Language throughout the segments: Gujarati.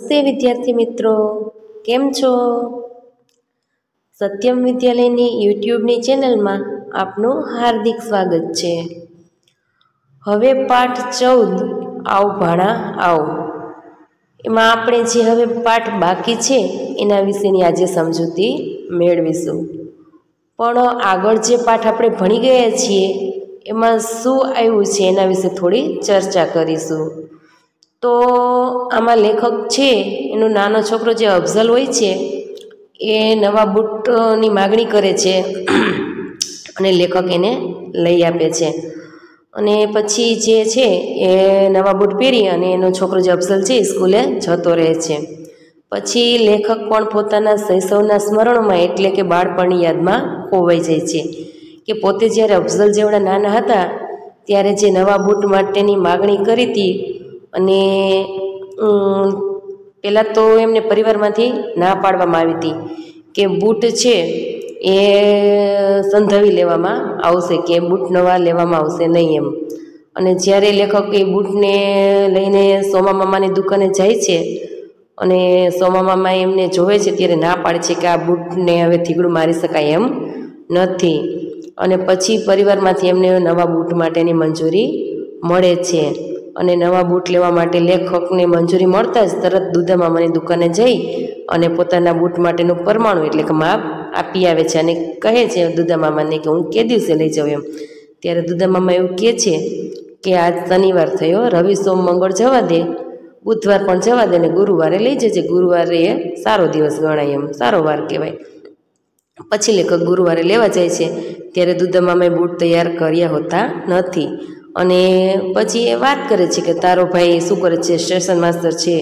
નમસ્તે વિદ્યાર્થી મિત્રો. કેમ છો? સત્યમ વિદ્યાલયની યુટ્યુબની ચેનલમાં આપનું હાર્દિક સ્વાગત છે. હવે પાઠ ચૌદ, આવ ભાણા, આવ. એમાં આપણે જે હવે પાઠ બાકી છે, એના વિશેની આજે સમજૂતી મેળવીશું. પણ આગળ જે પાઠ આપણે ભણી ગયા છીએ, એમાં શું આવ્યું છે, એના વિશે થોડી ચર્ચા કરીશું. તો આમાં લેખક છે, એનો નાનો છોકરો જે અફઝલ હોય છે, એ નવા બૂટની માગણી કરે છે અને લેખક એને લઈ આપે છે. અને પછી જે છે, એ નવા બૂટ પહેરી અને એનો છોકરો જે અફઝલ છે, એ સ્કૂલે જતો રહે છે. પછી લેખક પણ પોતાના શૈશવના સ્મરણોમાં એટલે કે બાળપણની યાદમાં ખોવાઈ જાય છે કે પોતે જ્યારે અફઝલ જેવડા નાના હતા, ત્યારે જે નવા બૂટ માટેની માગણી કરી હતી અને પહેલાં તો એમને પરિવારમાંથી ના પાડવામાં આવી હતી કે બૂટ છે એ સંધાવી લેવામાં આવશે કે બૂટ નવા લેવામાં આવશે નહીં એમ. અને જ્યારે લેખક એ બૂટને લઈને સોમા મામાની દુકાને જાય છે અને સોમા મામા એમને જોવે છે ત્યારે ના પાડે છે કે આ બૂટને હવે થીગડું મારી શકાય એમ નથી. અને પછી પરિવારમાંથી એમને નવા બૂટ માટેની મંજૂરી મળે છે. અને નવા બૂટ લેવા માટે લેખકને મંજૂરી મળતા જ તરત દુધા મામાની દુકાને જઈ અને પોતાના બૂટ માટેનું પરમાણુ એટલે કે માપ આપી આવે છે અને કહે છે દુધા મામાને કે હું કે દિવસે લઈ જાઉં એમ. ત્યારે દુધા મામા એવું કહે છે કે આજ શનિવાર થયો, રવિ, સોમ, મંગળ જવા દે, બુધવાર પણ જવા દે ને ગુરુવારે લઈ જજે. ગુરુવારે એ સારો દિવસ ગણાય એમ. સારો વાર કહેવાય. પછી લેખક ગુરુવારે લેવા જાય છે. ત્યારે દુધા મામાએ બૂટ તૈયાર કર્યા હોતા નથી. અને પછી એ વાત કરે છે કે તારો ભાઈ શું કરે છે સ્ટેશન માસ્તર છે,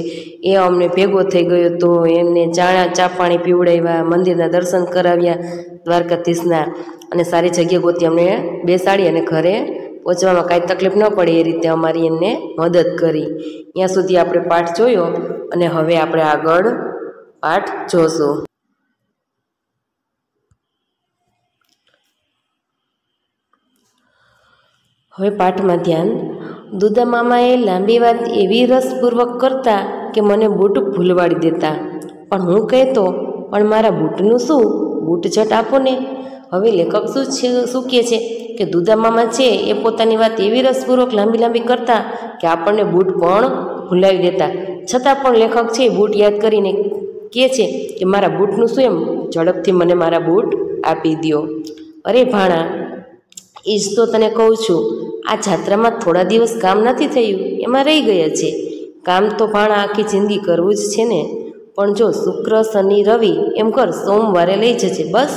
એ અમને ભેગો થઈ ગયો તો એમને ચાણા ચા પાણી પીવડાવ્યા, મંદિરના દર્શન કરાવ્યા દ્વારકાધીશના અને સારી જગ્યા ગોતી અમને બેસાડી અને ઘરે પહોંચવામાં કાંઈ તકલીફ ન પડે એ રીતે અમારી એમને મદદ કરી. ત્યાં સુધી આપણે પાઠ જોયો અને હવે આપણે આગળ પાઠ જોશું. હવે પાઠમાં ધ્યાન. દુદા મામાએ લાંબી વાત એવી રસપૂર્વક કરતા કે મને બૂટ ભૂલવાડી દેતા. પણ હું કહેતો, પણ મારા બૂટનું શું? બૂટ જટ આપો ને. હવે લેખક શું છે, શું કહે છે? કે દુદા મામા છે એ પોતાની વાત એવી રસપૂર્વક લાંબી લાંબી કરતા કે આપણને બૂટ પણ ભૂલાવી દેતા. છતાં પણ લેખક છે બૂટ યાદ કરીને કહે છે કે મારા બૂટનું શું એમ? ઝડપથી મને મારા બૂટ આપી દો અરે ભાણા એ તો તને કહું છું. આ જાત્રામાં થોડા દિવસ કામ નથી થયું, એમાં રહી ગયા છે. કામ તો ભાણા આખી જિંદગી કરવું જ છે ને. પણ જો શુક્ર, શનિ, રવિ એમ કર સોમવારે લઈ જજે, બસ.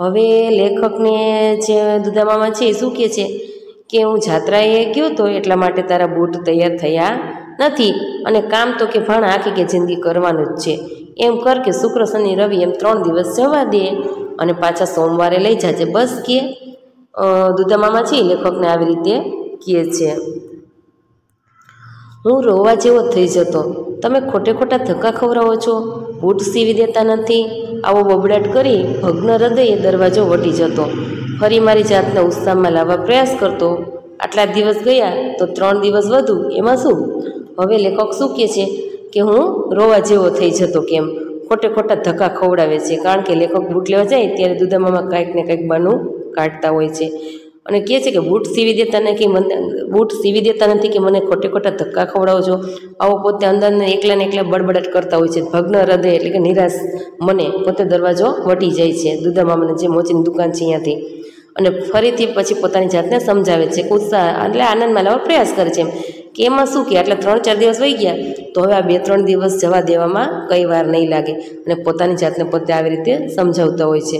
હવે લેખકને જે દુદામામાં છે એ શું કહે છે? કે હું જાત્રાએ ગયો તો એટલા માટે તારા બૂટ તૈયાર થયા નથી. અને કામ તો કે ભાણા આખી કે જિંદગી કરવાનું જ છે. એમ કર કે શુક્ર, શનિ, રવિ એમ ત્રણ દિવસ જવા દે અને પાછા સોમવારે લઈ જાજે, બસ કે. દુદામામાં છે લેખકને આવી રીતે કહે છે, હું રોવા જેવો થઈ જતો. તમે ખોટે ખોટા ધક્કા ખવડાવો છો? બૂટ સીવી દેતા નથી. આવો બબડાટ કરી ભગ્ન હૃદયે દરવાજો વટી જતો. ફરી મારી જાતને ઉત્સાહમાં લાવવા પ્રયાસ કરતો. આટલા દિવસ ગયા તો ત્રણ દિવસ વધુ. એમાં શું? હવે લેખક શું કહે છે? કે હું રોવા જેવો થઈ જતો કેમ? ખોટે ખોટા ધક્કા ખવડાવે છે. કારણ કે લેખક બૂટ લેવા જાય ત્યારે દુધામામાં કાંઈક ને કાંઈક બાનું કાઢતા હોય છે. અને કહે છે કે બૂટ સીવી દેતા નથી, મને બૂટ સીવી દેતા નથી કે મને ખોટે ખોટા ધક્કા ખવડાવો છો આવો પોતે અંદરને એકલા ને એકલા બડબડાટ કરતા હોય છે. ભગ્ન હૃદય એટલે કે નિરાશ મને પોતે દરવાજો વટી જાય છે. દુધામામાને જે મોચીની દુકાન છે અહીંયાથી અને ફરીથી પછી પોતાની જાતને સમજાવે છે. ઉત્સાહ એટલે આનંદમાં લાવવા પ્રયાસ કરે છે કે એમાં શું કે આટલા ત્રણ ચાર દિવસ વહી ગયા, તો હવે આ બે ત્રણ દિવસ જવા દેવામાં કઈ વાર નહીં લાગે. અને પોતાની જાતને પોતે આવી રીતે સમજાવતા હોય છે.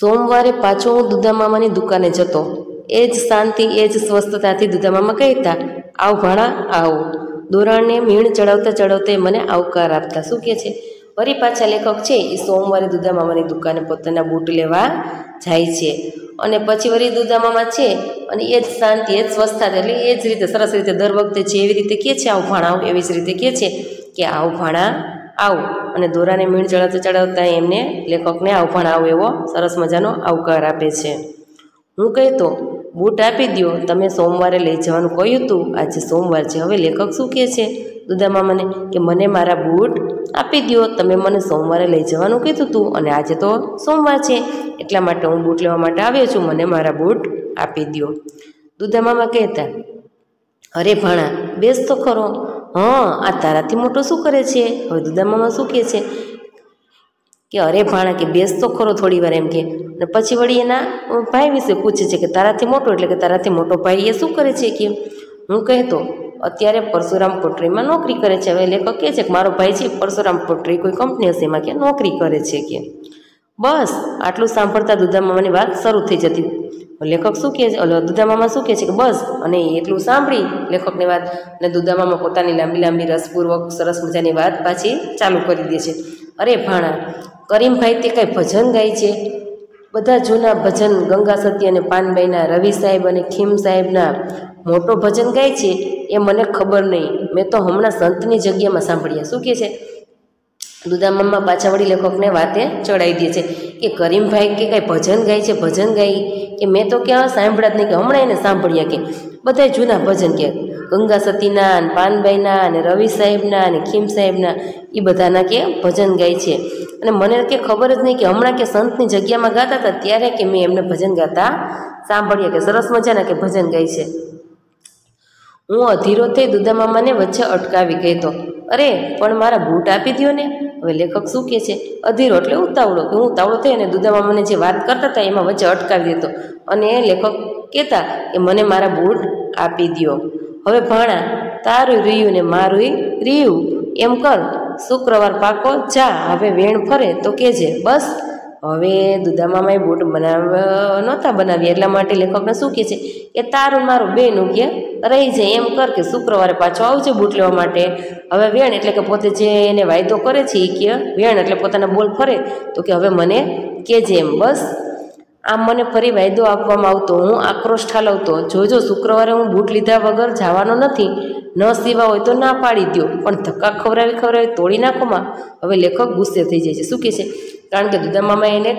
સોમવારે પાછો હું દુધામામાની દુકાને જતો. એ જ શાંતિ, એ જ સ્વસ્થતાથી દુધામામા કહેતા, આવ ભાણા, આવ. દોરાણને મીણ ચડાવતા ચડાવતા મને આવકાર આપતા. શું કહે છે? વરી પાછા લેખક છે એ સોમવારે દુધામામાની દુકાને પોતાના બૂટ લેવા જાય છે. અને પછી વળી દુધામામા છે, અને એ જ શાંતિ, એ જ સ્વસ્થતા, એટલે એ જ રીતે સરસ રીતે દર વખતે જેવી રીતે કહે છે, આવ ભાણા, આવ, એવી જ રીતે કહે છે કે, આવ ભાણા આવ. અને દોરાને મીણ ચડાવતા ચડાવતા એમને લેખકને આવભણ આવ એવો સરસ મજાનો આવકાર આપે છે. હું કહેતો, બૂટ આપી દો તમે સોમવારે લઈ જવાનું કહ્યું હતું આજે સોમવાર છે. હવે લેખક શું કહે છે? દુધા મને કે મને મારા બૂટ આપી દો તમે મને સોમવારે લઈ જવાનું કીધું હતું અને આજે તો સોમવાર છે. એટલા માટે હું બૂટ લેવા માટે આવ્યો છું. મને મારા બૂટ આપી દો દુધા મામા કહેતા, અરે ભાણા બેસ તો ખરો. હં, આ તારાથી મોટો શું કરે છે? હવે દુદા મામા શું કહે છે? કે અરે ભાણા, કે બેસ તો ખરો થોડી વાર એમ કે. અને પછી વળી એના ભાઈ વિશે પૂછે છે કે તારાથી મોટો એટલે કે તારાથી મોટો ભાઈ એ શું કરે છે કે? હું કહેતો, અત્યારે પરશુરામ પોટ્રીમાં નોકરી કરે છે. હવે લેખક કહે છે કે મારો ભાઈ છે, પરશુરામ પોટ્રી કોઈ કંપની હશે, એમાં કે નોકરી કરે છે કે. બસ, આટલું સાંભળતા દુધા મામાની વાત શરૂ થઈ જતી. લેખક શું કહે છે? દુધા મામા શું કહે છે કે બસ, અને એટલું સાંભળી લેખકની વાત, અને દુધા મામા પોતાની લાંબી લાંબી રસપૂર્વક સરસ મજાની વાત પાછી ચાલુ કરી દે છે. અરે ભાણા, કરીમભાઈ તે કાંઈ ભજન ગાય છે? બધા જૂના ભજન ગંગા સતી અને પાનબાઈના રવિ સાહેબ અને ખીમ સાહેબના મોટો ભજન ગાય છે? એ મને ખબર નહીં. મેં તો હમણાં સંતની જગ્યામાં સાંભળ્યા. શું કહે છે? દુદામામાં પાછા વળી લેખકને વાતે ચડાવી દે છે કે કરીમભાઈ કે કાંઈ ભજન ગાય છે, ભજન ગાઈ કે મેં તો ક્યાં સાંભળ્યા જ નહીં કે હમણાં એને સાંભળ્યા કે. બધા જૂના ભજન કે ગંગા સતીના અને પાનબાઈના અને રવિ સાહેબના અને ખીમ સાહેબના એ બધાના કે ભજન ગાય છે. અને મને કે ખબર જ નહીં કે હમણાં કે સંતની જગ્યામાં ગાતા હતા ત્યારે કે મેં એમને ભજન ગાતા સાંભળ્યા કે સરસ મજાના કે ભજન ગાય છે. હું અધીરો થઈ દુદામામાને વચ્ચે અટકાવી કહેતો અરે, પણ મારા બૂટ આપી દો ને હવે લેખક શું કહે છે? અધીરો એટલે ઉતાવળો. કે હું ઉતાવળો થઈ અને દુદામામાને જે વાત કરતા હતા એમાં વચ્ચે અટકાવી દેતો અને લેખક કહેતા કે મને મારા બૂટ આપી દો હવે ભાણા, તારું રહ્યું ને મારું રહ્યું એમ કર, શુક્રવાર પાકો, જા, હવે વેણ ફરે તો કહેજે. બસ. હવે દુદામામાએ બૂટ બનાવવા નહોતા બનાવ્યા, એટલા માટે લેખકને શું કહે છે કે તારું મારું બેનું કે રહી જાય એમ કર કે શુક્રવારે પાછો આવજો બૂટ લેવા માટે. હવે વેણ એટલે કે પોતે જે એને વાયદો કરે છે એ કે, વેણ એટલે પોતાના બોલ ફરે, તો કે હવે મને કહેજે એમ, બસ. આમ મને ફરી વાયદો આપવામાં આવતો, હું આક્રોશ ઠાલવતો, જોજો શુક્રવારે હું બૂટ લીધા વગર જવાનો નથી. ન સીવા હોય તો ના પાડી દો પણ ધક્કા ખવડાવી ખવડાવી તોડી નાખોમાં. હવે લેખક ગુસ્સે થઈ જાય છે. શું કહે છે? કારણ કે દુદા મામા એને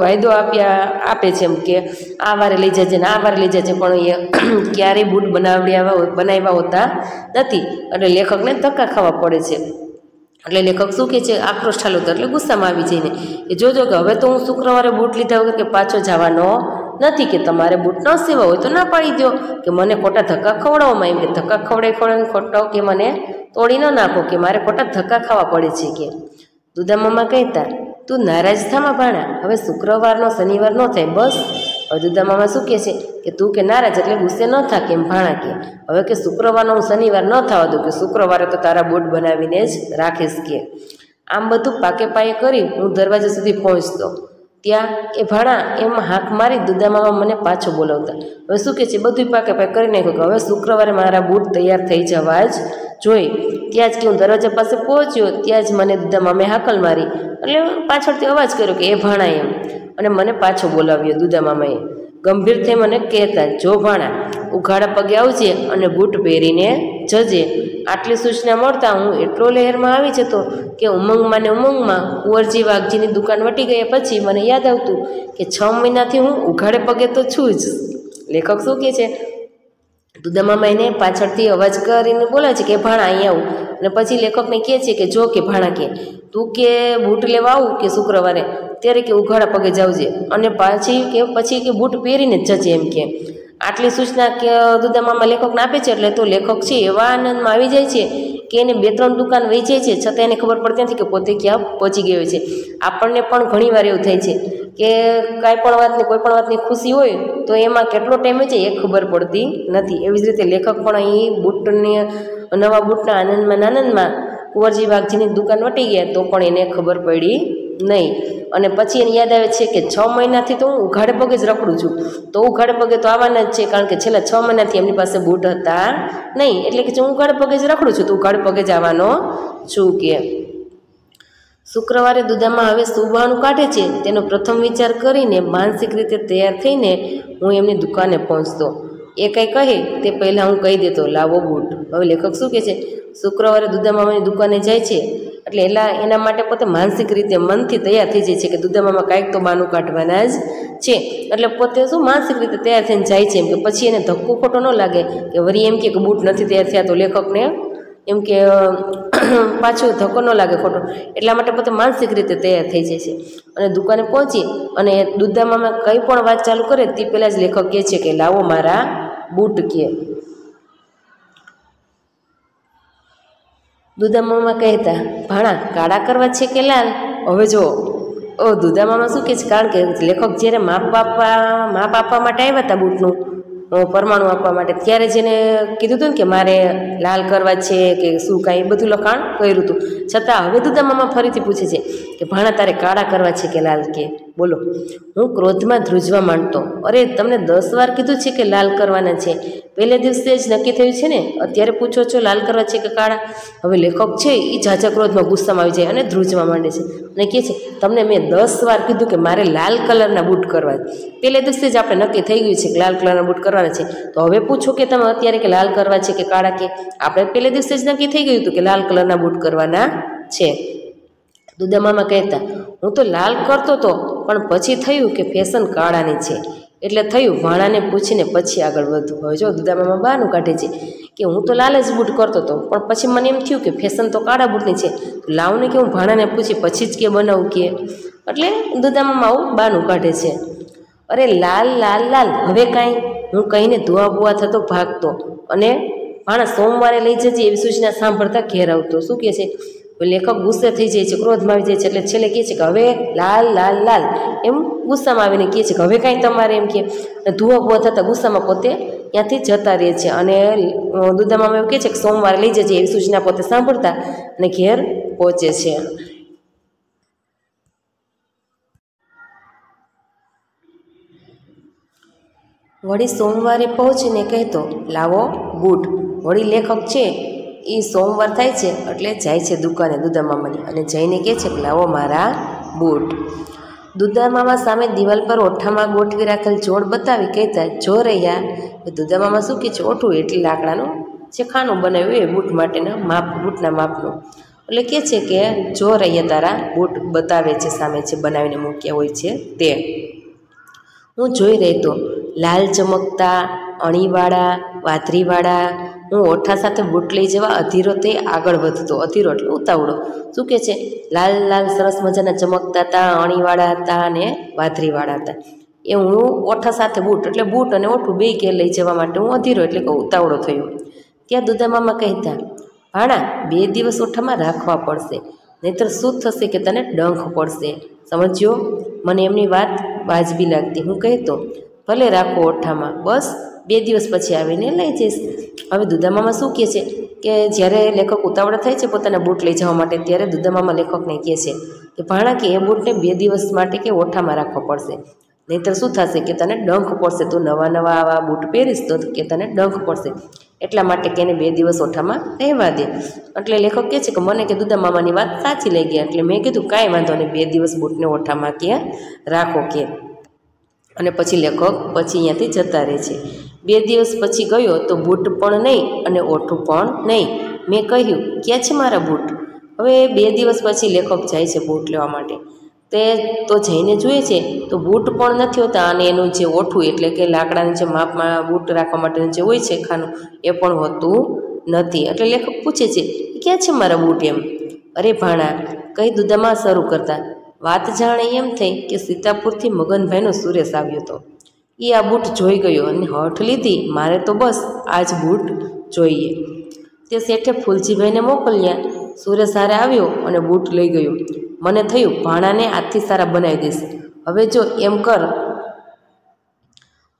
વાયદો આપ્યા, આપે છે એમ કે, આ વારે લઈ જજે ને આ વારે લઈ જજે. પણ એ ક્યારેય બૂટ બનાવડ્યા બનાવ્યા હોતા નથી. એટલે લેખકને ધક્કા ખાવા પડે છે. એટલે લેખક શું કહે છે? આક્રોશ ઠાલો એટલે ગુસ્સામાં આવી જઈને. કે જોજો કે હવે તો હું શુક્રવારે બૂટ લીધા વગર કે પાછો જવાનો નથી કે તમારે બૂટ ન સીવા હોય તો ના પાડી દો કે મને ખોટા ધક્કા ખવડાવવામાં એમ કે ધક્કા ખવડાવી ખવડાવીને ખોટો કે મને તોડી ન નાખો કે મારે ખોટા ધક્કા ખાવા પડે છે કે. દુધા મામા કહેતા, તું નારાજ થામાં ભાણા, હવે શુક્રવારનો શનિવાર ન થાય, બસ. દુધા મામા શું કહે છે? કે તું કે નારાજ એટલે ગુસ્સે ન થા કેમ ભાણા કે? હવે કે શુક્રવારનો હું શનિવાર ન થવા દઉં કે શુક્રવારે તો તારા બોટ બનાવીને જ રાખીશ કે. આમ બધું પાકે પાયે કરી હું દરવાજા સુધી પહોંચતો. ત્યાં એ ભાણા એમ હાંક મારી દુદા મામા મને પાછો બોલાવતા. હવે શું કહે છે? બધું પાકે પાક કરી નાખ્યું કે હવે શુક્રવારે મારા બૂટ તૈયાર થઈ જવા જ જોઈ. ત્યાં જ કે હું દરવાજા પાસે પહોંચ્યો, ત્યાં જ મને દુદા મામે હાકલ મારી. એટલે પાછળથી અવાજ કર્યો કે, એ ભાણા એમ. અને મને પાછો બોલાવ્યો દુદા મામાએ. ગંભીર થઈ મને કહેતા, જો ભાણા ઉઘાડા પગે આવજે અને બૂટ પહેરીને જજે. આટલી સૂચના મળતા હું એટલો લહેરમાં આવી જતો કે ઉમંગમાં ને ઉમંગમાં કુંવરજી વાઘજીની દુકાન વટી ગયા પછી મને યાદ આવતું કે છ મહિનાથી હું ઉઘાડે પગે તો છું જ. લેખક શું કહે છે? દુદામામા એને પાછળથી અવાજ કરીને બોલાવે છે કે ભાણા અહીંયા આવું. અને પછી લેખકને કહે છે કે જો કે ભાણા કે, તું કે બૂટ લેવા આવું કે શુક્રવારે? ત્યારે કે ઉઘાડા પગે જાવજે. અને પાછી કે પછી કે બૂટ પહેરીને જજે એમ કે. આટલી સૂચના કે દુદામામા લેખકને આપે છે એટલે તો લેખક છે એવા આનંદમાં આવી જાય છે કે એને બે ત્રણ દુકાન વેચે છે, છતાં એને ખબર પડતી નથી કે પોતે ક્યાં પહોંચી ગયો છે. આપણને પણ ઘણીવાર એવું થાય છે કે કાંઈ પણ વાતની, કોઈ પણ વાતની ખુશી હોય તો એમાં કેટલો ટાઈમ છે એ ખબર પડતી નથી. એવી જ રીતે લેખક પણ અહીં બૂટને, નવા બૂટના આનંદમાં આનંદમાં કુંવરજી વાઘજીની દુકાન વટી ગયા તો પણ એને ખબર પડી નહીં. અને પછી એને યાદ આવે છે કે છ મહિનાથી તો હું ઉઘાડે પગે જ રખડું છું. તો ઉઘાડે પગે તો આવવાના જ છે, કારણ કે છેલ્લા છ મહિનાથી એમની પાસે બૂટ હતા નહીં. એટલે કે હું ઉઘાડે પગે જ રખડું છું, તો ઉઘાડે પગે જ આવવાનો છું કે. શુક્રવારે દુધામાં હવે સુબાનું કાઢે છે. તેનો પ્રથમ વિચાર કરીને માનસિક રીતે તૈયાર થઈને હું એમની દુકાને પહોંચતો. એ કંઈ કહે તે પહેલાં હું કહી દેતો, લાવો બૂટ. હવે લેખક શું કહે છે? શુક્રવારે દુધામામાની દુકાને જાય છે. એટલે એલા, એના માટે પોતે માનસિક રીતે મનથી તૈયાર થઈ જાય છે કે દુદામામાં કાંઈક તો બાનું કાઢવાના જ છે. એટલે પોતે શું માનસિક રીતે તૈયાર થઈને જાય છે એમ કે પછી એને ધક્કો ખોટો ન લાગે કે વરી એમ કે બૂટ નથી તૈયાર થયા તો લેખકને એમ કે પાછું ધક્કો ન લાગે ખોટો. એટલા માટે પોતે માનસિક રીતે તૈયાર થઈ જાય છે. અને દુકાને પહોંચી અને દુધામામાં કંઈ પણ વાત ચાલુ કરે તે પહેલાં જ લેખક કહે છે કે, લાવો મારા બૂટ કે. દુધામામાં કહેતા, ભાણા, કાળા કરવા છે કે લાલ? હવે જો. ઓ દુધામામાં શું કહે છે? કારણ કે લેખક જ્યારે માપ આપવા માપ આપવા માટે આવ્યા હતા બૂટનું પરમાણુ આપવા માટે, ત્યારે જેને કીધું હતું ને કે મારે લાલ કરવા છે કે શું કાંઈ બધું લખાણ કર્યું હતું. છતાં હવે દુધામામાં ફરીથી પૂછે છે કે, ભાણા, તારે કાળા કરવા છે કે લાલ? કે બોલો, હું ક્રોધમાં ધ્રુજવા માંડતો. અરે, તમને દસ વાર કીધું છે કે લાલ કરવાના છે. પહેલે દિવસે જ નક્કી થયું છે ને? અત્યારે પૂછો છો લાલ કરવા છે કે કાળા? હવે લેખક છે એ ઝાઝા ક્રોધમાં ગુસ્સામાં આવી જાય અને ધ્રુજવા માંડે છે. અને કહે છે, તમને મેં દસ વાર કીધું કે મારે લાલ કલરના બૂટ કરવા પહેલે દિવસે જ આપણે નક્કી થઈ ગયું છે કે લાલ કલરના બૂટ કરવાના છે. તો હવે પૂછો કે તમે અત્યારે કે લાલ કરવા છે કે કાળા કે? આપણે પહેલે દિવસે જ નક્કી થઈ ગયું હતું કે લાલ કલરના બૂટ કરવાના છે. દુદામામાં કહેતા, હું તો લાલ કરતો હતો પણ પછી થયું કે ફેશન કાળાની છે. એટલે થયું ભાણાને પૂછીને પછી આગળ વધવું. હવે જો દુદામામાં બહારનું કાઢે છે કે હું તો લાલ જ બૂટ કરતો હતો, પણ પછી મને એમ થયું કે ફેશન તો કાળા બૂટની છે. લાવને કે હું ભાણાને પૂછી, પછી જ કે બનાવું કે? એટલે દુદામામાં આવું બહારનું કાઢે છે. અરે લાલ લાલ લાલ, હવે કાંઈ? હું કહીને ધોવા બુવા થતો, ભાગતો. અને ભાણા સોમવારે લઈ જજે એવી સૂચના સાંભળતા ઘેર આવતો. શું કહે છે? લેખક ગુસ્સે થઈ જાય છે, ક્રોધમાં આવી જાય છે, એટલે છેલ્લે કહે છે કે હવે લાલ લાલ લાલ. એમ ગુસ્સામાં આવીને કહે છે કે હવે કાંઈ તમારે એમ કે. ધુઓ ભુવા થતાં ગુસ્સામાં પોતે ત્યાંથી જતા રહે છે. અને દુધામાં એવું કહે છે કે સોમવારે લઈ જજે એવી સૂચના પોતે સાંભળતા અને ઘેર પહોંચે છે. વળી સોમવારે પહોંચીને કહેતો લાવો, બૂટ. વળી લેખક છે એ સોમવાર થાય છે એટલે જાય છે દુકાને દુધામામાની અને જઈને કહે છે કે લાવો મારા બૂટ. દુધામામા સામે દિવાલ પર ઓઠામાં ગોઠવી રાખેલ જોડ બતાવી કહેતા, જો રહ્યા દુધામામા શું કહે છે? ઓઠું એટલે લાકડાનું જે ખાનું બનાવ્યું એ બૂટ માટેના માપ, બૂટના માપનું. એટલે કહે છે કે, જો રહ્યા તારા બૂટ બતાવે છે, સામે છે, બનાવીને મૂક્યા હોય છે, તે. હું જોઈ રહી તો લાલ ચમકતા અણીવાળા વાદરીવાળા, હું ઓઠા સાથે બૂટ લઈ જવા અધીરો તે આગળ વધતો, અધીરો એટલે ઉતાવળો. શું કહે છે? લાલ લાલ, સરસ મજાના ચમકતા હતા અણીવાળા હતા અને વાદરીવાળા હતા એ હું ઓઠા સાથે બૂટ, એટલે બૂટ અને ઓઠું બે ઘેર લઈ જવા માટે હું અધીરો એટલે કે ઉતાવળો થયો. ત્યાં દુધામામાં કહેતા, ભાણા, બે દિવસ ઓઠામાં રાખવા પડશે. નહીતર શું થશે કે તને ડંખ પડશે? સમજ્યો? મને એમની વાત વાજબી લાગતી. હું કહેતો, ભલે રાખો ઓઠામાં. બસ બે દિવસ પછી આવીને લઈ જઈશ. હવે દુધામામાં શું કહે છે? કે જ્યારે લેખક ઉતાવળ થાય છે પોતાના બૂટ લઈ જવા માટે, ત્યારે દુધામામાં લેખકને કહે છે કે, ભાણા, કે એ બૂટને બે દિવસ માટે કે ઓઠામાં રાખવો પડશે. નહીંતર શું થશે કે તને ડંખ પડશે. તું નવા નવા આવા બૂટ પહેરીશ તો કે તને ડંખ પડશે. એટલા માટે કે એને બે દિવસ ઓઠામાં રહેવા દે. એટલે લેખક કહે છે કે, મને કે દુધા મામાની વાત સાચી લઈ ગયા એટલે મેં કીધું, કાંઈ વાંધો નહીં, બે દિવસ બૂટને ઓઠામાં કે રાખો કે. અને પછી લેખક પછી અહીંયાથી જતા રહે છે. બે દિવસ પછી ગયો તો બૂટ પણ નહીં અને ઓઠું પણ નહીં. મેં કહ્યું, ક્યાં છે મારા બૂટ? હવે બે દિવસ પછી લેખક જાય છે બૂટ લેવા માટે. તે તો જઈને જોઈએ છે, તો બૂટ પણ નથી હોતા અને એનું જે ઓઠું એટલે કે લાકડાનું જે માપમાં બૂટ રાખવા માટેનું જે હોય છે ખાનું, એ પણ હોતું નથી. એટલે લેખક પૂછે છે, ક્યાં છે મારા બૂટ એમ? અરે ભાણા, કઈ દુદામાં શરૂ કરતા. વાત જાણે એમ થઈ કે સીતાપુરથી મગનભાઈનો સુરેશ આવ્યો હતો એ આ બૂટ જોઈ ગયો અને હઠ લીધી, મારે તો બસ આ જ બૂટ જોઈએ. તે શેઠે ફૂલજીભાઈને મોકલ્યા. સૂર્ય સારે આવ્યો અને બૂટ લઈ ગયો. મને થયું, ભાણાને આજથી સારા બનાવી દઈશ. હવે જો એમ કર,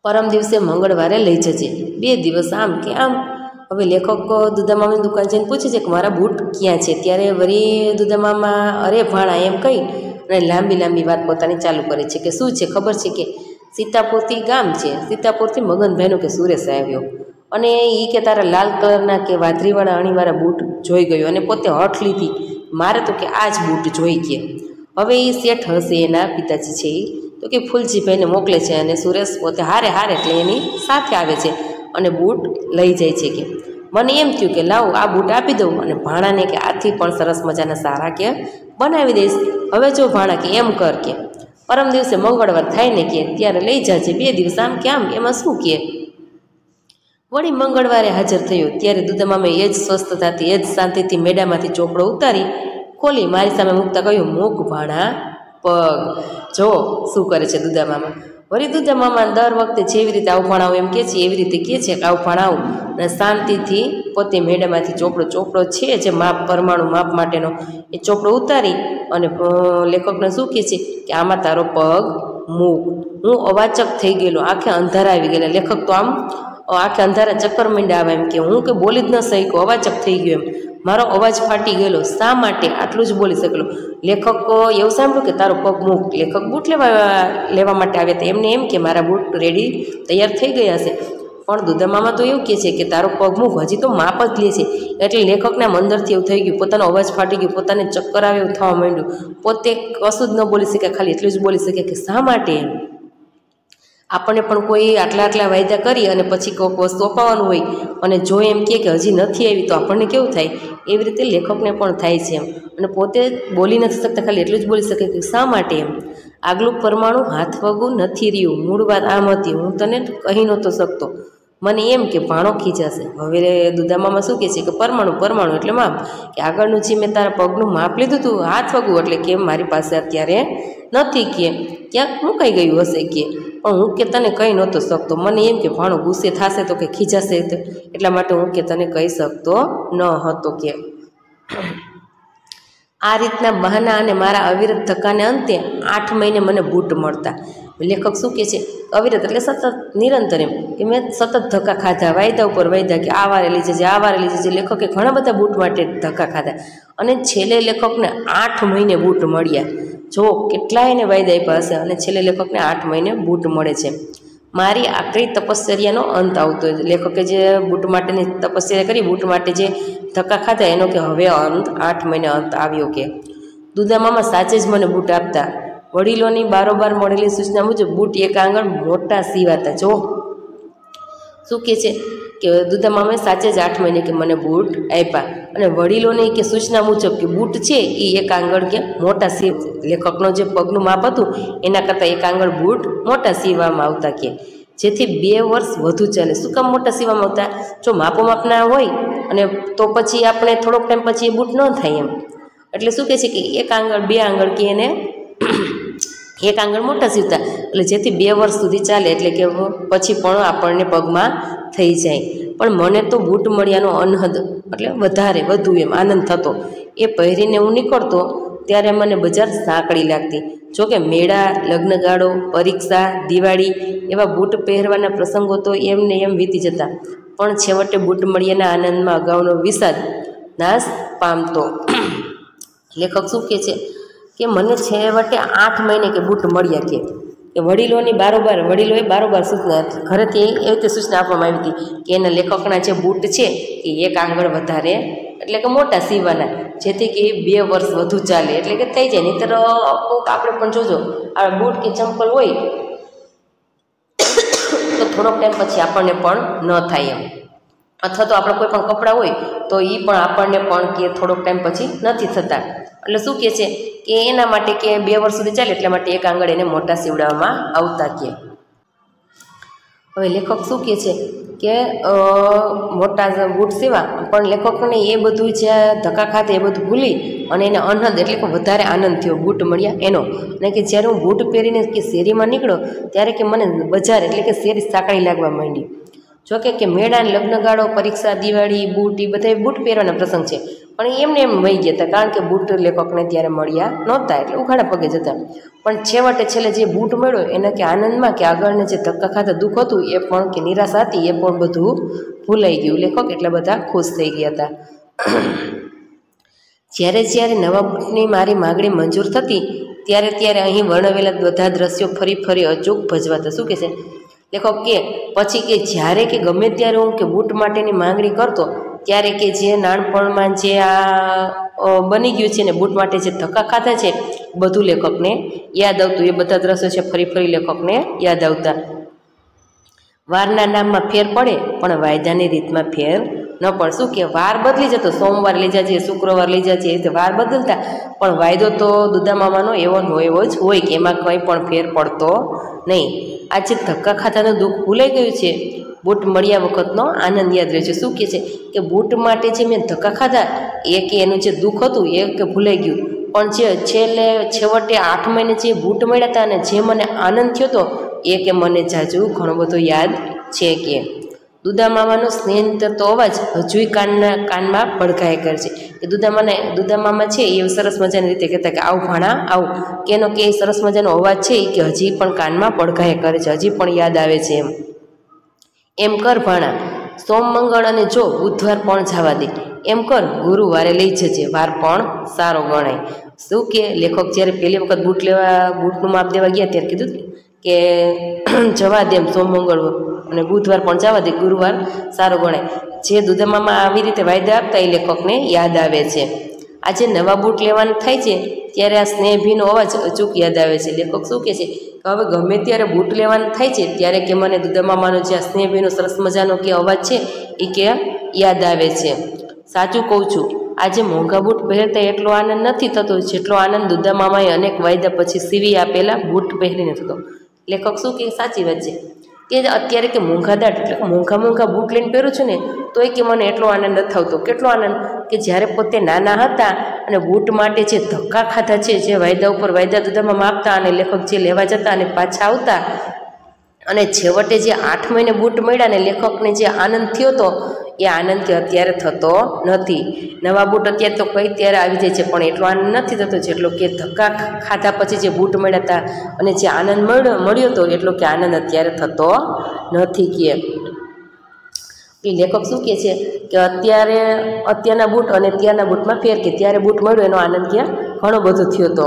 પરમ દિવસે મંગળવારે લઈ જજે. બે દિવસ આમ કે આમ. હવે લેખક દુધામામાની દુકાન જઈને પૂછે છે કે, મારા બૂટ ક્યાં છે? ત્યારે વરી દુધામામા, અરે ભાણા, એમ કહી. અને લાંબી લાંબી વાત પોતાની ચાલુ કરે છે કે, શું છે? ખબર છે કે સીતાપુરથી ગામ છે. સીતાપુરથી મગનભાઈનો કે સુરેશ આવ્યો. અને એ કે તારા લાલ કલરના કે વાદરીવાળા અણીવાળા બૂટ જોઈ ગયો. અને પોતે હઠ લીધી. મારે તો કે આ જ બૂટ જોઈ કે. હવે એ શેઠ હશે એના પિતાજી છે એ તો કે ફૂલજીભાઈને મોકલે છે અને સુરેશ પોતે હારે હારે એટલે એની સાથે આવે છે અને બૂટ લઈ જાય છે કે. મને એમ થયું કે લાવું આ બૂટ આપી દઉં અને ભાણાને કે આથી પણ સરસ મજાના સારા કે બનાવી દઈશ. હવે જો ભાણા કે એમ કર કે. પરમ દિવસે મંગળવાર થાય ને કે ત્યારે લઈ જાજે, બે દિવસ આમ કે આમ, એમાં શું કે? વળી મંગળવારે હાજર થયો, ત્યારે દુદમામે એ જ સ્વસ્થતાથી એ જ શાંતિથી મેડામાંથી ચોપડો ઉતારી, ખોલી મારી સામે મૂકતા કહ્યું, મૂક ભાણા, પગ. જો, શું કરે છે દુદામામા વળી દુદામામા દર વખતે જેવી રીતે આવું એમ કહે છે, એવી રીતે કહે છે કે આવું ભણાવું. અને શાંતિથી પોતે મેડામાંથી ચોપડો ચોપડો છે જે માપ, પરમાણુ માપ માટેનો, એ ચોપડો ઉતારી અને લેખકને શું કહે છે કે, આમાં તારો પગ મૂક. હું અવાચક થઈ ગયેલો, આખે અંધારા આવી ગયેલા. લેખક તો આમ, આખે અંધારા ચક્કર મીંડા આવે એમ કે, હું કે બોલી જ ન શક્યો, અવાચક થઈ ગયો એમ. મારો અવાજ ફાટી ગયેલો, શા માટે આટલું જ બોલી શકેલો? લેખક એવું સાંભળ્યું કે, તારો પગ મૂક. લેખક બૂટ લેવા લેવા માટે આવ્યા હતા. એમને એમ કે, મારા બૂટ રેડી તૈયાર થઈ ગયા હશે પણ દુધામામાં તો એવું કહે છે કે તારો પગ હજી તો માપ જ લે છે. એટલે લેખકના અંદરથી એવું થઈ ગયું, પોતાનો અવાજ ફાટી ગયો, પોતાને ચક્કર આવે એવું થવા માંડ્યું. પોતે કશું જ ન બોલી શકે, ખાલી એટલું જ બોલી શકે કે શા માટે એમ? આપણને પણ કોઈ આટલા આટલા વાયદા કરી અને પછી કોઈક વસ્તુ અપાવવાનું હોય અને જો એમ કહે કે હજી નથી આવી, તો આપણને કેવું થાય? એવી રીતે લેખકને પણ થાય છે એમ. અને પોતે બોલી નથી શકતા, ખાલી એટલું જ બોલી શકે કે શા માટે એમ? આગલું પરમાણુ હાથ વગું નથી રહ્યું. મૂળ વાત આમ હતી. હું તને કહી નહોતો શકતો. મને એમ કે ભાણો ખીજાશે. હવે દુધામામાં શું કહે છે કે પરમાણુ પરમાણુ એટલે માપ. કે આગળનું જે મેં તારા પગનું માપ લીધું હતું હાથ વગું એટલે કેમ મારી પાસે અત્યારે નથી કે. ક્યાંક મુકાઈ ગયું હશે કે? પણ હું કે તને કહી નહોતો શકતો. મને એમ કે ભાણો ગુસ્સે થશે તો કે ખીજાશે એટલા માટે હું કે તને કહી શકતો ન હતો કે. આ રીતના બહાના અને મારા અવિરત ધક્કાને અંતે આઠ મહિને મને બૂટ મળતા. લેખક શું કહે છે? અવિરત એટલે સતત નિરંતર એમ કે મેં સતત ધક્કા ખાધા, વાયદા ઉપર વાયદા કે આ વારે લઈ જજે આ વારે લઈ જજે લેખકે ઘણા બધા બૂટ માટે ધક્કા ખાધા અને છેલ્લે લેખકને આઠ મહિને બૂટ મળ્યા. જો કેટલા એને વાયદા આપ્યા હશે અને છેલ્લે લેખકને આઠ મહિને બૂટ મળે છે. મારી આકરી તપશ્ચર્યાનો અંત આવતો લેખકે જે બૂટ માટેની તપશ્ચર્યા કરી, બૂટ માટે જે ધક્કા ખાધા, એનો કે હવે અંત, આઠ મહિને અંત આવ્યો કે. દુદામામાં સાચે જ મને બૂટ આપતા. વડીલોની બારોબાર મળેલી સૂચના મુજબ બૂટ એક આંગળ મોટા સીવાતા જો શું કહે છે કે દુધામામે સાચે જ આઠ મહિને કે મને બૂટ આપ્યા અને વડીલોની કે સૂચના મુજબ કે બૂટ છે એ એક આંગળ કે મોટા સીવ લેખકનો જે પગનું માપ હતું, એના કરતાં એક આંગળ બૂટ મોટા સીવવામાં આવતા કે જેથી બે વર્ષ વધુ ચાલે. શું કામ મોટા સીવામાં આવતા? જો માપો માપના હોય અને તો પછી આપણે થોડોક ટાઈમ પછી એ બૂટ ન થાય એમ. એટલે શું કહે છે કે એક આંગળ બે આંગળ કે એને એક આંગણ મોટા સીવતા એટલે જેથી બે વર્ષ સુધી ચાલે, એટલે કે પછી પણ આપણને પગમાં થઈ જાય. પણ મને તો બૂટ મળ્યાનો અનહદ, એટલે વધારે, વધુ એમ આનંદ થતો. એ પહેરીને હું નીકળતો, ત્યારે મને બજાર સાંકળી લાગતી. જોકે મેળા, લગ્નગાળો, પરીક્ષા, દિવાળી એવા બૂટ પહેરવાના પ્રસંગો તો એમને એમ વીતી જતા. પણ છેવટે બૂટ મળ્યાના આનંદમાં અગાઉનો વિષાદ નાશ પામતો. લેખક શું કહે છે? કે મને છેવટે આઠ મહિને કે બૂટ મળ્યા કે. કે વડીલોની બારોબાર, વડીલોએ બારોબાર સૂચના ઘરેથી એવી રીતે સૂચના આપવામાં આવી હતી કે એના લેખકના જે બૂટ છે એ એક આંગળ વધારે, એટલે કે મોટા સીવાના. જેથી કે બે વર્ષ વધુ ચાલે. એટલે કે થઈ જાય. નહીતર કોઈક આપણે પણ જોજો, આ બૂટ કે ચંપલ હોય, તો થોડોક ટાઈમ પછી આપણને પણ ન થાય એમ. અથવા તો આપણા કોઈ પણ કપડાં હોય, તો એ પણ આપણને પણ કે થોડોક ટાઈમ પછી નથી થતા. એટલે શું કહે છે કે એના માટે કે બે વર્ષ સુધી ચાલે, એટલા માટે એક આંગળ એને મોટા સીવડાવવામાં આવતા કે. હવે લેખક શું કહે છે કે મોટા બૂટ સીવા, પણ લેખકને એ બધું જે ધક્કા ખાતે એ બધું ભૂલી અને એને આનંદ, એટલે કે વધારે આનંદ થયો બૂટ મળ્યા એનો. અને કે જ્યારે હું બૂટ પહેરીને કે શેરીમાં નીકળ્યો, ત્યારે કે મને બજાર, એટલે કે શેરી સાંકળી લાગવા માંડી. જોકે કે મેળાને લગ્નગાળો પરીક્ષા, દિવાળી, બૂટ એ બધા બૂટ પહેરવાના પ્રસંગ છે. પણ એમને એમ વહી ગયા હતા કારણ કે બૂટ લેખકને ત્યારે મળ્યા નહોતા એટલે ઉઘાડા પગે જતા. પણ છેવટે છેલ્લે જે બૂટ મળ્યો એને કે આનંદમાં કે આગળને જે ધક્કા ખાતા દુઃખ હતું, એ પણ કે નિરાશા હતી, એ પણ બધું ભૂલાઈ ગયું. લેખક એટલા બધા ખુશ થઈ ગયા હતા જ્યારે જ્યારે નવા બૂટની મારી માગણી મંજૂર થતી, ત્યારે ત્યારે અહીં વર્ણવેલા બધા દ્રશ્યો ફરી ફરી અચૂક ભજવાતા. શું કહે છે? લેખક કે પછી કે જ્યારે કે ગમે ત્યારે હું કે બૂટ માટેની માંગણી કરતો, ત્યારે કે જે નાનપણમાં જે આ બની ગયું છે ને બૂટ માટે જે ધક્કા ખાધા છે, બધું લેખકને યાદ આવતું. એ બધા દ્રશ્યો છે ફરી ફરી લેખકને યાદ આવતા. વારના નામમાં ફેર પડે, પણ વાયદાની રીતમાં ફેર ન પણ શું કે વાર બદલી જતો. સોમવાર લઈ જજે શુક્રવાર લઈ જજે એ વાર બદલતા. પણ વાયદો તો દુદામામાનો એવો એવો જ હોય કે એમાં કંઈ પણ ફેર પડતો નહીં. આજે ધક્કા ખાતાનું દુઃખ ભૂલાઈ ગયું છે, બૂટ મળ્યા વખતનો આનંદ યાદ રહે છે. શું કહે છે? કે બૂટ માટે જે મેં ધક્કા ખાધા, એ કે એનું જે દુઃખ હતું, એ કે ભૂલાઈ ગયું. પણ જે છેલ્લે છેવટે આઠ મહિને જે બૂટ મળ્યા હતા અને જે મને આનંદ થયો હતો, એ કે મને જાજુ ઘણો બધો યાદ છે કે દુદા સ્નેહ સ્નેહ અવાજ હજુય કાનના કાનમાં પડઘાય કરે છે. કે દુદા દુદામામા મામા છે એ સરસ મજાની રીતે કહેતા કે આવું ભાણા, આવું. કે એનો કે સરસ મજાનો અવાજ છે એ કે હજી પણ કાનમાં પડઘાય કરે છે, હજી પણ યાદ આવે છે એમ. એમ કર ભાણા, સોમ, મંગળ અને જો બુધવાર પણ જવા દે. એમ કર, ગુરુવારે લઈ જજે, વાર પણ સારો ગણાય. શું કે લેખક જ્યારે પહેલી વખત બૂટ લેવા બૂટનું માપ દેવા ગયા ત્યારે કીધું કે જવા દે એમ, સોમ, મંગળ અને બુધવાર પણ જવા દે, ગુરુવાર સારો ગણાય. જે દુધામામાં આવી રીતે વાયદા આપતા એ લેખકને યાદ આવે છે. આજે નવા બૂટ લેવાનું થાય છે, ત્યારે આ સ્નેહભીનો અવાજ અચૂક યાદ આવે છે. લેખક શું કહે છે? કે હવે ગમે ત્યારે બૂટ લેવાનું થાય છે, ત્યારે કે મને દુધામામાનો જે આ સ્નેહભીનો સરસ મજાનો કે અવાજ છે, એ કે યાદ આવે છે. સાચું કહું છું, આજે મોંઘા બૂટ પહેરતા એટલો આનંદ નથી થતો, જેટલો આનંદ દુધામામાએ અનેક વાયદા પછી સીવી આપેલા બૂટ પહેરીને થતો. લેખક શું કે સાચી વાત છે. કે અત્યારે કે મોંઘા દાટ એટલે મોંઘા મોંઘા બૂટ લઈને પહેરું છું ને તો એ કે મને એટલો આનંદ નથી થતો. કેટલો આનંદ? કે જ્યારે પોતે નાના હતા અને બૂટ માટે જે ધક્કા ખાધા છે, જે વાયદા ઉપર વાયદા દુધામાં માપતા અને લેખક જે લેવા જતા અને પાછા આવતા અને છેવટે જે આઠ મહિને બૂટ મળ્યા ને લેખકને જે આનંદ થયો હતો એ આનંદ અત્યારે થતો નથી. નવા બૂટ અત્યારે તો કઈ ત્યારે આવી જાય છે, પણ એટલો આનંદ નથી થતો જેટલો કે ધક્કા ખાધા પછી જે બૂટ મળ્યા હતા અને જે આનંદ મળ્યો મળ્યો હતો એટલો કે આનંદ અત્યારે થતો નથી કે. લેખક શું કહે છે કે અત્યારે, અત્યારના બૂટ અને ત્યારના બૂટમાં ફેર કે ત્યારે બૂટ મળ્યો એનો આનંદ ક્યાં ઘણો બધો થયો હતો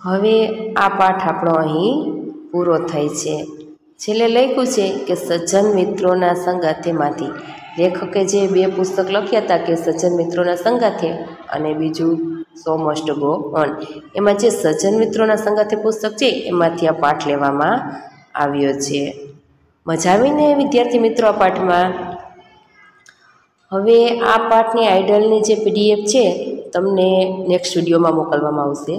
હવે આ પાઠ આપણો અહીં પૂરો થાય છે. છેલ્લે લખ્યું છે કે સજ્જન મિત્રોના સંગાથેમાંથી. લેખકે જે બે પુસ્તક લખ્યા હતા કે સજ્જન મિત્રોના સંગાથે અને બીજું સો મસ્ટ ગો ઓન એમાં જે સજ્જન મિત્રોના સંગાથે પુસ્તક છે, એમાંથી આ પાઠ લેવામાં આવ્યો છે. મજા આવીને વિદ્યાર્થી મિત્રો, આ પાઠમાં? હવે આ પાઠની આઈડલની જે પીડીએફ છે, તમને નેક્સ્ટ વિડીયોમાં મોકલવામાં આવશે.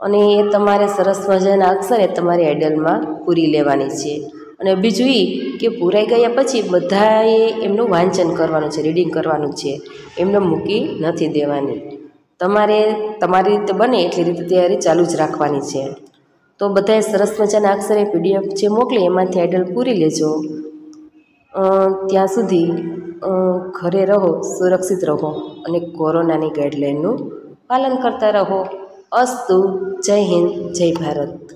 અને એ તમારે સરસ મજાના અક્ષરે તમારી આઇડલમાં પૂરી લેવાની છે. અને બીજું એ કે પૂરાઈ ગયા પછી બધાએ એમનું વાંચન કરવાનું છે, રીડિંગ કરવાનું છે. એમને મૂકી નથી દેવાની. તમારે, તમારી રીતે બને એટલી રીતે તૈયારી ચાલુ જ રાખવાની છે. તો બધાએ સરસ મજાના અક્ષરે પીડીએફ જે મોકલી એમાંથી આઇડલ પૂરી લેજો. ત્યાં સુધી ઘરે રહો, સુરક્ષિત રહો અને કોરોનાની ગાઈડલાઇનનું પાલન કરતા રહો. અસ્તુ જય હિન્દ જય ભારત